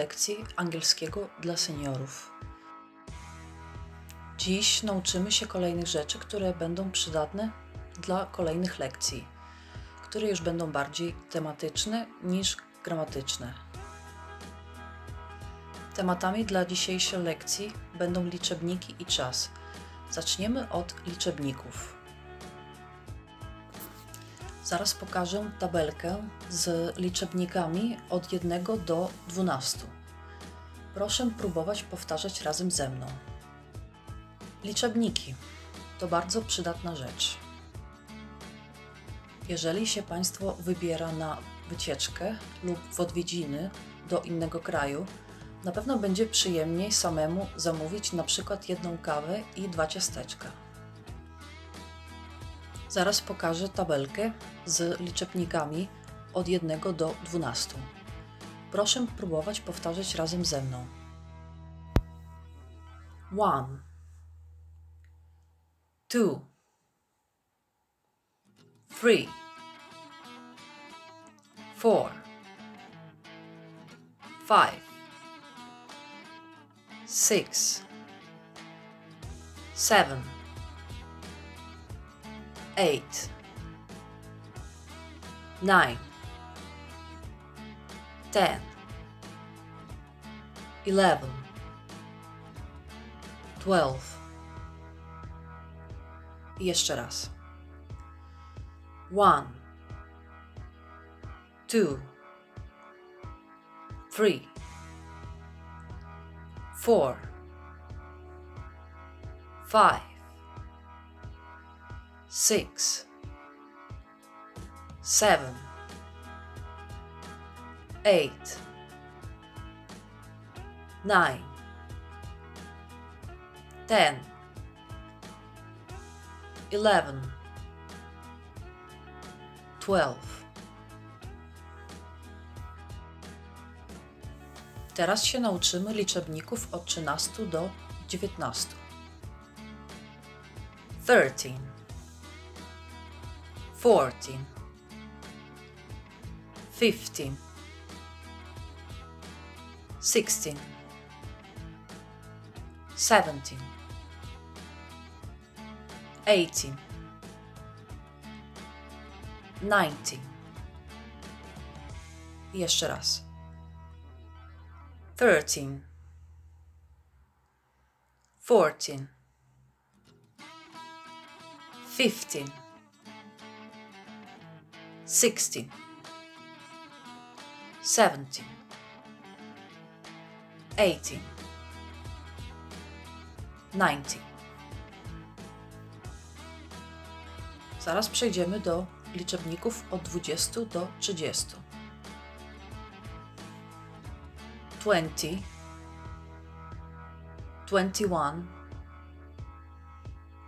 lekcji angielskiego dla seniorów. Dziś nauczymy się kolejnych rzeczy, które będą przydatne dla kolejnych lekcji, które już będą bardziej tematyczne niż gramatyczne. Tematami dla dzisiejszej lekcji będą liczebniki i czas. Zaczniemy od liczebników. Zaraz pokażę tabelkę z liczebnikami od 1 do 12. Proszę próbować powtarzać razem ze mną. Liczebniki to bardzo przydatna rzecz. Jeżeli się Państwo wybiera na wycieczkę lub w odwiedziny do innego kraju, na pewno będzie przyjemniej samemu zamówić na przykład jedną kawę i dwa ciasteczka. Zaraz pokażę tabelkę z liczebnikami od 1 do 12. Proszę próbować powtarzać razem ze mną. 1 2 3 4 5 6 7 eight, nine, ten, eleven, twelve. I jeszcze raz. One, two, three, four, five, six, seven, eight, nine, ten, eleven, twelve. Teraz się nauczymy liczebników od 13 do 19. Thirteen. 14 15 16 17 18 19 jeszcze raz. 13 14 15 16 17 18 19 Zaraz przejdziemy do liczebników od 20 do 30. 20 21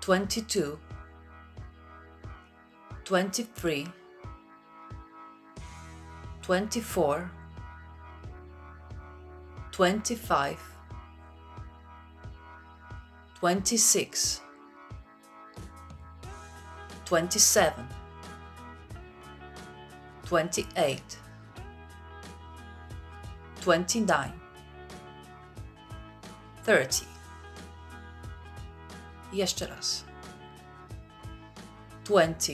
22 23 24 25 26 27 28 29 30 Jeszcze raz. 20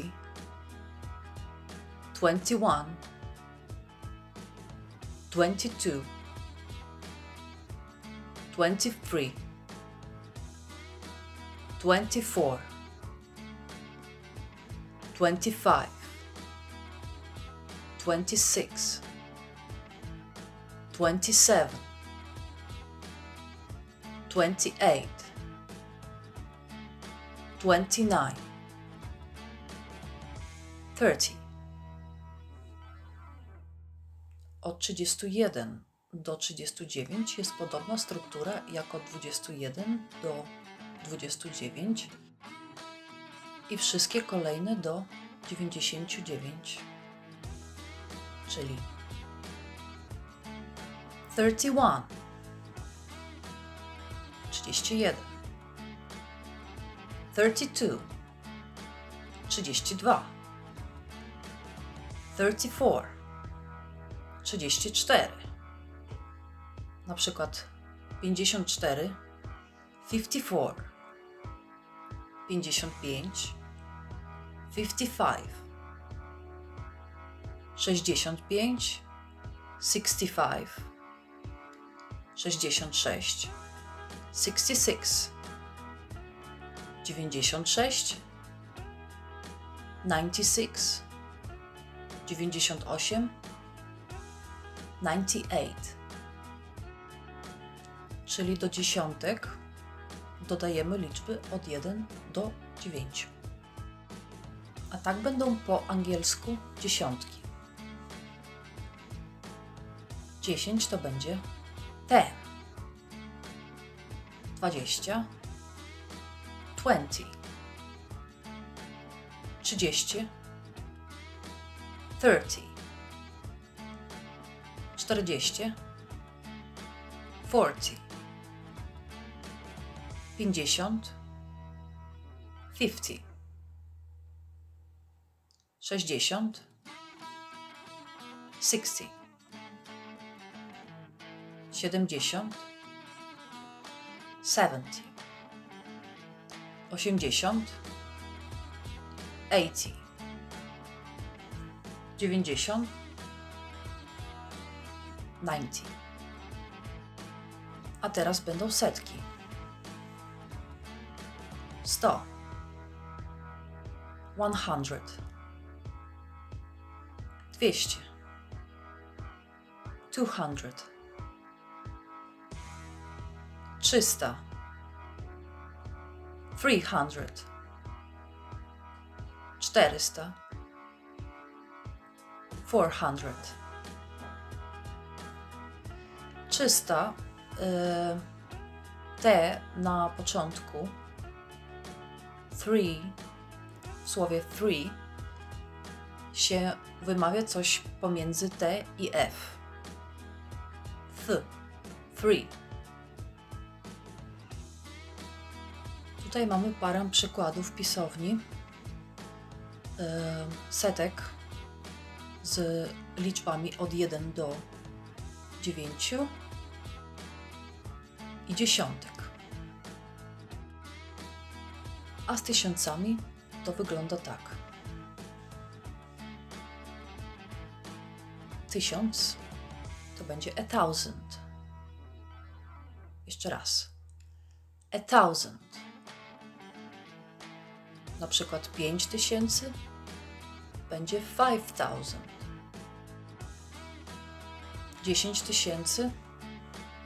21 22 23 24 25 26 27 28 29 30 Od 31 do 39 jest podobna struktura jak od 21 do 29 i wszystkie kolejne do 99, czyli 31 31 32 32 34 34 na przykład 54, 54, 55, 55, 65, 65, 66, 66, 96, 96, 98, 98. Czyli do dziesiątek dodajemy liczby od 1 do 9. A tak będą po angielsku dziesiątki. 10 to będzie ten. 20 20 30 30 40 40 50 50 60 60 70 70 80 80 90 90 A teraz będą setki. 100 100 200 200 300 300 400 400 300 y, T na początku 3 w słowie three się wymawia coś pomiędzy T i F. Th, three. Tutaj mamy parę przykładów pisowni yy, setek z liczbami od 1 do 9 i dziesiątek. A z tysiącami to wygląda tak. Tysiąc to będzie a thousand. Jeszcze raz. A thousand. Na przykład pięć tysięcy będzie five thousand. Dziesięć tysięcy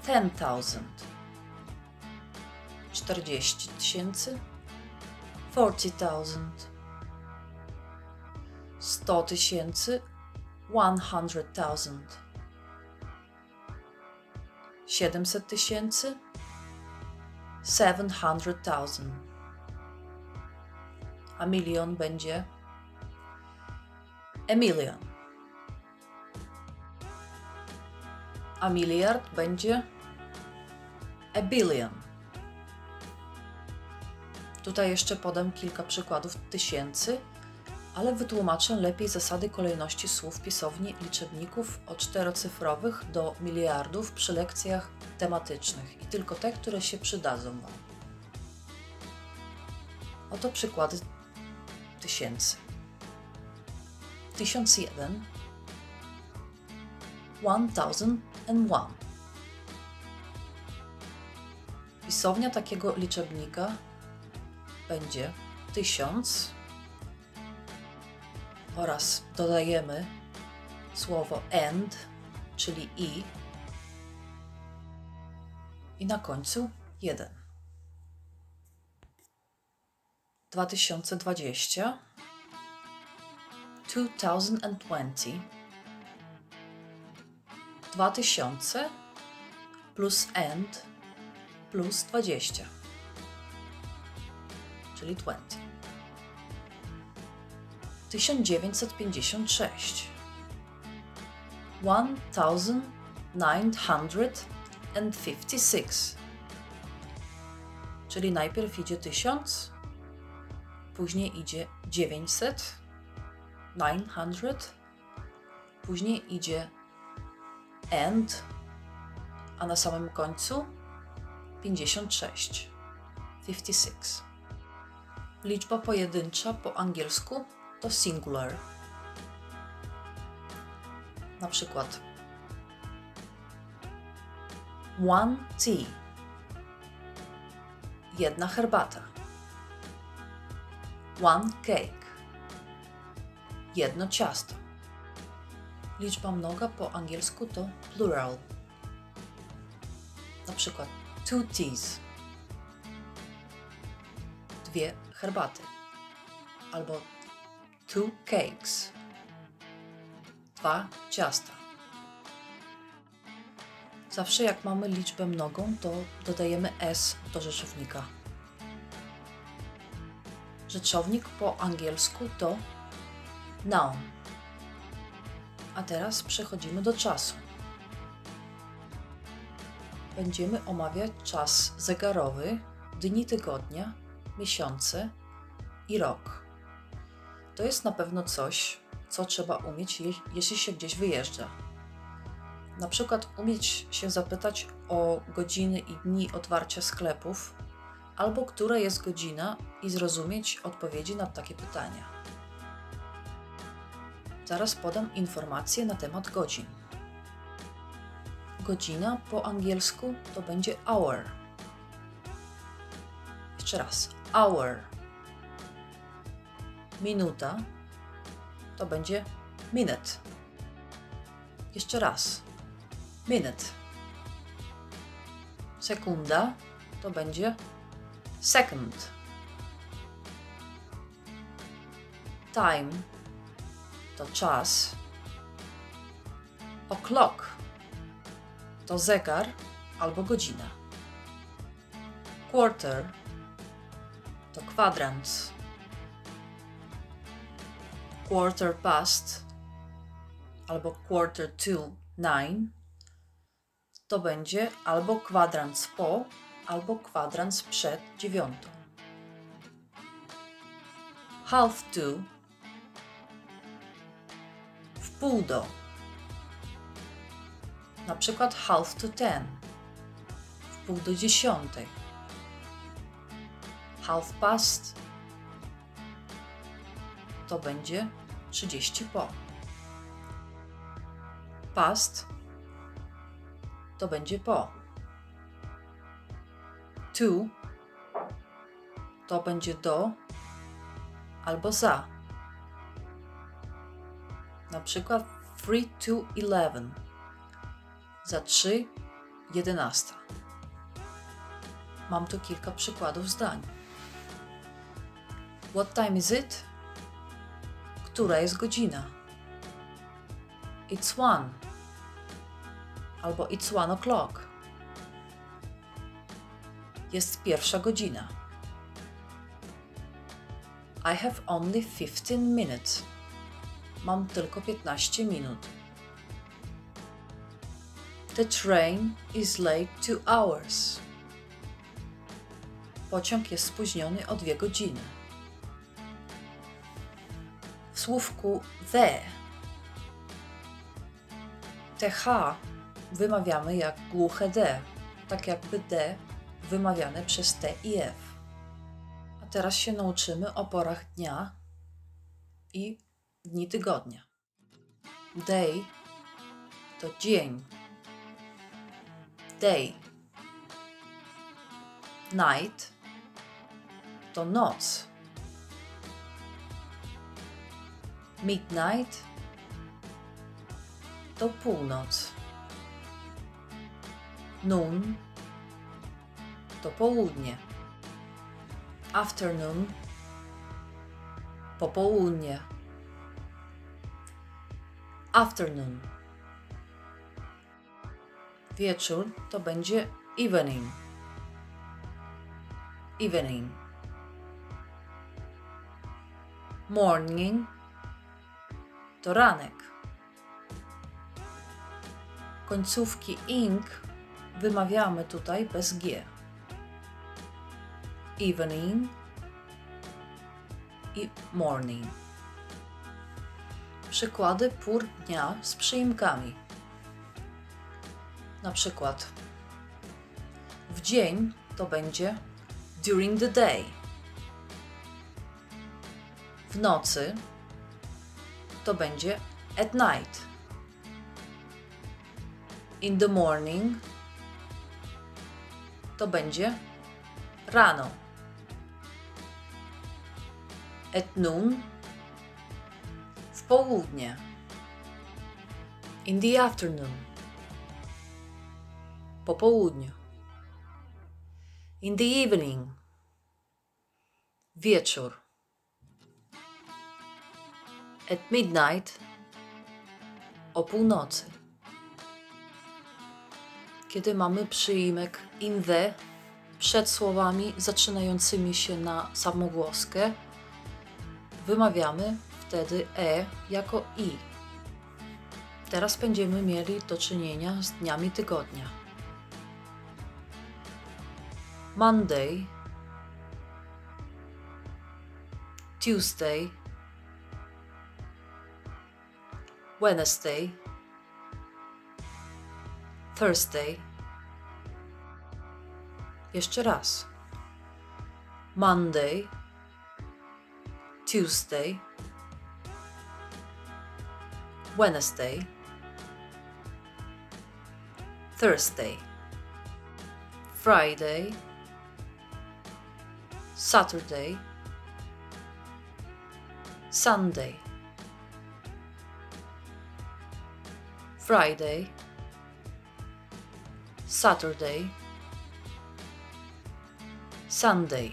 ten thousand. Czterdzieści tysięcy forty thousand. Sto tysięcy one hundred thousand. Siedemset tysięcy seven hundred thousand. A milion będzie a million. A miliard będzie a billion. Tutaj jeszcze podam kilka przykładów tysięcy, ale wytłumaczę lepiej zasady kolejności słów pisowni liczebników od czterocyfrowych do miliardów przy lekcjach tematycznych i tylko te, które się przydadzą Wam. Oto przykłady tysięcy. 1001 1001 Pisownia takiego liczebnika będzie 1000 oraz dodajemy słowo and, czyli i. I na końcu 1. 2020 2020 2000 plus and plus 20 czyli 20 1956 1956 czyli najpierw idzie 1000 później idzie 900 900 później idzie and a na samym końcu 56. 56. Liczba pojedyncza po angielsku to singular. Na przykład one tea. Jedna herbata. One cake. Jedno ciasto. Liczba mnoga po angielsku to plural. Na przykład two teas. Dwie herbaty. Albo two cakes. Dwa ciasta. Zawsze jak mamy liczbę mnogą, to dodajemy s do rzeczownika. Rzeczownik po angielsku to noun. A teraz przechodzimy do czasu. Będziemy omawiać czas zegarowy, dni tygodnia, miesiące i rok. To jest na pewno coś, co trzeba umieć, jeśli się gdzieś wyjeżdża. Na przykład umieć się zapytać o godziny i dni otwarcia sklepów, albo która jest godzina i zrozumieć odpowiedzi na takie pytania. Zaraz podam informacje na temat godzin. Godzina po angielsku to będzie hour. Jeszcze raz. Hour. Minuta to będzie minute. Jeszcze raz. Minute. Sekunda to będzie second. Time to czas. O'clock to zegar albo godzina. Quarter to kwadrans. Quarter past albo quarter to nine to będzie albo kwadrans po, albo kwadrans przed dziewiątą. Half to w pół do. Na przykład half to ten. W pół do dziesiątej. Half past to będzie 30 po. Past to będzie po. To to będzie do albo za. Na przykład 3 to 11. Za 3 11. Mam tu kilka przykładów zdań. What time is it? Która jest godzina? It's one. Albo it's one o'clock. Jest pierwsza godzina. I have only 15 minutes. Mam tylko 15 minut. The train is late two hours. Pociąg jest spóźniony o dwie godziny. Słówku the TH wymawiamy jak głuche D, tak jakby D wymawiane przez T i F. A teraz się nauczymy o porach dnia i dni tygodnia. Day to dzień. Day. Night to noc. Midnight to północ. Noon to południe. Afternoon popołudnie. Afternoon. Wieczór to będzie evening. Evening. Morning to ranek. Końcówki ing wymawiamy tutaj bez g. Evening i morning. Przykłady pór dnia z przyimkami. Na przykład W dzień to będzie during the day. W nocy to będzie at night. In the morning to będzie rano. At noon w południe. In the afternoon po południu. In the evening wieczór. At midnight o północy. Kiedy mamy przyimek in the przed słowami zaczynającymi się na samogłoskę, wymawiamy wtedy e jako i. Teraz będziemy mieli do czynienia z dniami tygodnia. Monday, Tuesday, Wednesday, Thursday. Jeszcze raz. Monday, Tuesday, Wednesday, Thursday, Friday, Saturday, Sunday, Friday, Saturday, Sunday.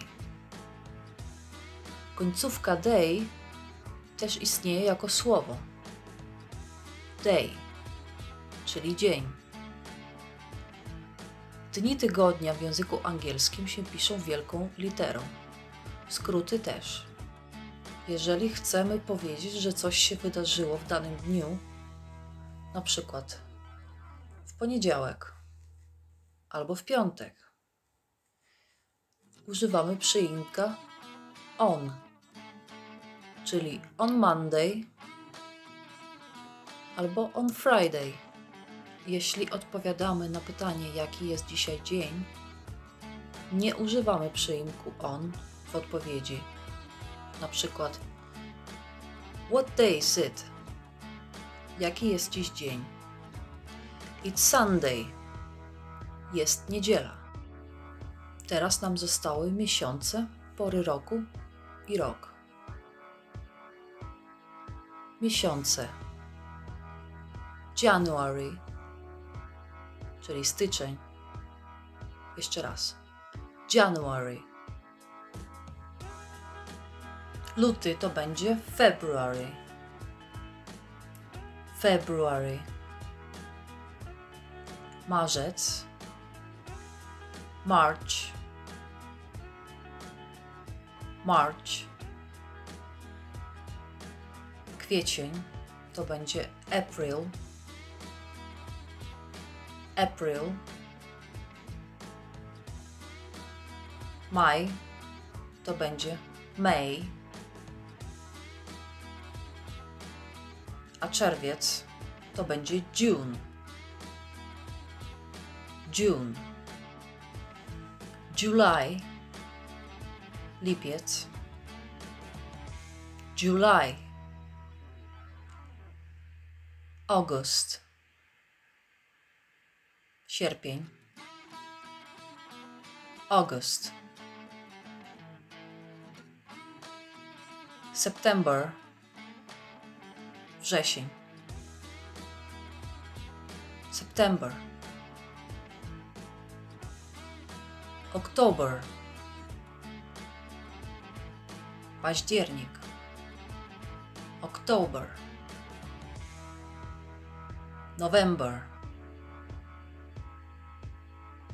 Końcówka day też istnieje jako słowo. Day, czyli dzień. Dni tygodnia w języku angielskim się piszą wielką literą. Skróty też. Jeżeli chcemy powiedzieć, że coś się wydarzyło w danym dniu, na przykład w poniedziałek albo w piątek, używamy przyimka on, czyli on Monday albo on Friday. Jeśli odpowiadamy na pytanie, jaki jest dzisiaj dzień, nie używamy przyimku on w odpowiedzi. Na przykład What day is it? Jaki jest dziś dzień? It's Sunday. Jest niedziela. Teraz nam zostały miesiące, pory roku i rok. Miesiące. January, czyli styczeń. Jeszcze raz. January. Luty to będzie February. February. Marzec. March. March. Kwiecień to będzie April. April. Maj to będzie May. Czerwiec to będzie June. June. July. Lipiec. July. August. Sierpień. August. September. Wrzesień. September. Oktober. Październik. Oktober. November.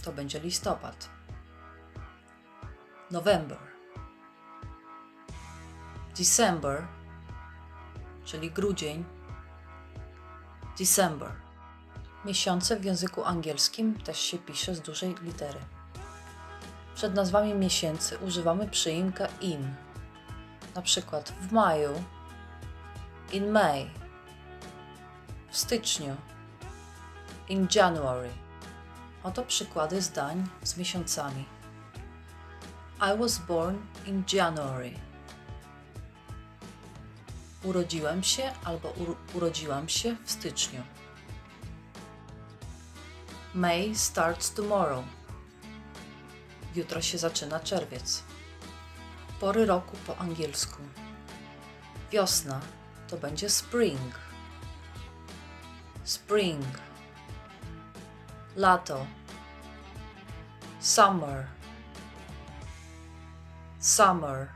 To będzie listopad. November. December, czyli grudzień. December. Miesiące w języku angielskim też się pisze z dużej litery. Przed nazwami miesięcy używamy przyimka in. Na przykład w maju in May, w styczniu in January Oto przykłady zdań z miesiącami. I was born in January. Urodziłem się albo uro- urodziłam się w styczniu. May starts tomorrow. Jutro się zaczyna czerwiec. Pory roku po angielsku. Wiosna to będzie spring. Spring. Lato. Summer. Summer.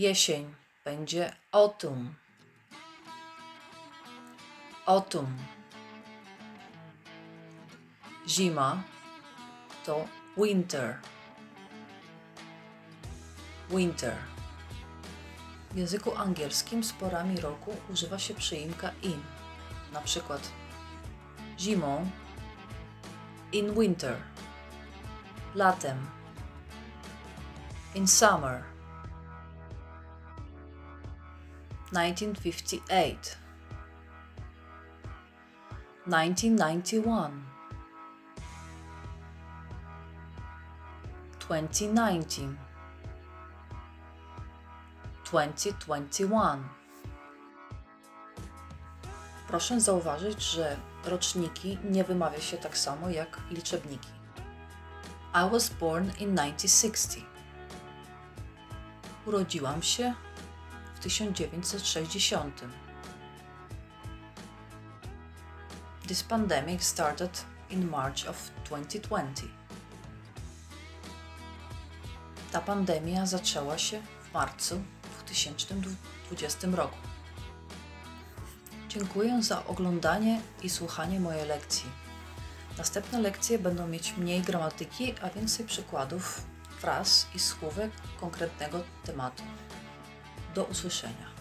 Jesień będzie autumn. Autumn. Zima to winter. Winter. W języku angielskim z porami roku używa się przyimka in. Na przykład zimą in winter. Latem in summer. 1958 1991 2019 2021 Proszę zauważyć, że roczniki nie wymawia się tak samo jak liczebniki. I was born in 1960. Urodziłam się 1960. This pandemic started in March of 2020. Ta pandemia zaczęła się w marcu 2020 roku. Dziękuję za oglądanie i słuchanie mojej lekcji. Następne lekcje będą mieć mniej gramatyki, a więcej przykładów, fraz i słówek konkretnego tematu. Do usłyszenia.